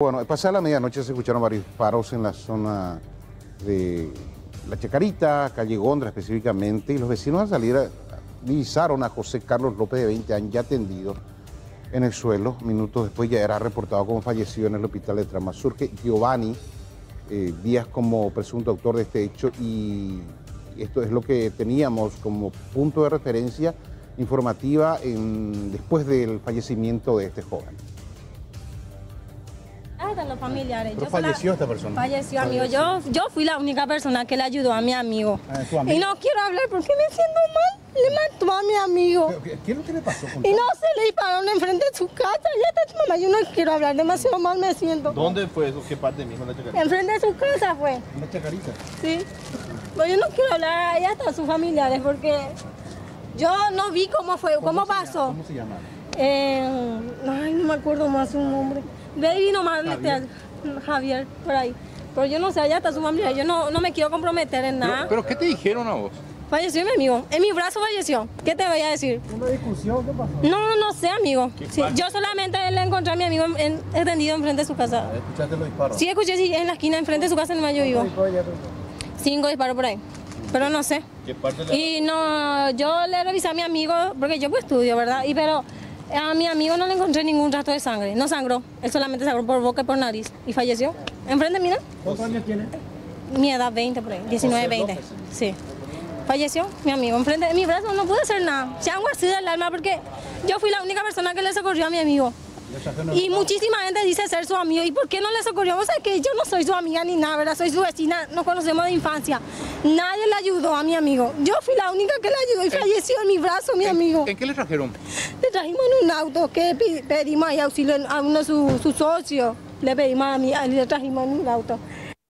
Bueno, pasada la medianoche se escucharon varios paros en la zona de La Chacarita, calle Gondra específicamente, y los vecinos al salir divisaron a José Carlos López de 20 años ya tendido en el suelo. Minutos después ya era reportado como fallecido en el hospital de Trama. Surge Giovanni eh, Díaz como presunto autor de este hecho y esto es lo que teníamos como punto de referencia informativa después del fallecimiento de este joven. Ahí están los familiares. Pero Yo soy la- falleció esta persona. Falleció, amigo. Yo, yo fui la única persona que le ayudó a mi amigo. Ah, tu amigo. Y no quiero hablar porque me siento mal. Le mató a mi amigo. ¿Qué, qué es lo que le pasó? Y no se le dispararon enfrente de su casa. Ya está tu mamá. Yo no quiero hablar. Demasiado mal me siento. ¿Dónde fue eso? ¿Qué parte mismo la chacarita? Enfrente de su casa fue. Una chacarita. Sí. Pero yo no quiero hablar. Allá están sus familiares porque yo no vi cómo fue, cómo, se llama? pasó. ¿Cómo se llama? Eh, ay, no me acuerdo más su nombre. Baby nomás Javier. Javier, por ahí. Pero yo no sé, allá está su familia. Yo no, no me quiero comprometer en nada. Pero, pero ¿qué te dijeron a vos? Falleció mi amigo. En mi brazo falleció. ¿Qué te voy a decir? ¿Una discusión? ¿Qué pasó? No, no sé, amigo. Sí, yo solamente le encontré a mi amigo en, en- extendido enfrente de su casa. ¿Escuchaste los disparos? Sí, escuché sí, en la esquina enfrente de su casa en el yo vivo. Cinco disparos por ahí. Pero no sé. ¿Qué parte de Y no, yo le revisé a mi amigo, porque yo pues estudio, ¿verdad? Y pero a mi amigo no le encontré ningún rastro de sangre. No sangró. Él solamente sangró por boca y por nariz. Y falleció. Enfrente, mira. ¿Cuántos años tiene? Mi edad 20 por ahí. 19, 20. Sí. Falleció mi amigo. Enfrente de mi brazo no pude hacer nada. Se han guardado del alma porque yo fui la única persona que le socorrió a mi amigo. Y muchísima gente dice ser su amigo. ¿Y por qué no le socorrió? O sea, que yo no soy su amiga ni nada, ¿verdad? Soy su vecina, nos conocemos de infancia. Nadie le ayudó a mi amigo. Yo fui la única que le ayudó y falleció en mi brazo mi amigo. ¿En qué le trajeron? Le trajimos en un auto que pedimos ahí auxilio a uno de sus sus socios. Le pedimos a mí, le trajimos en un auto.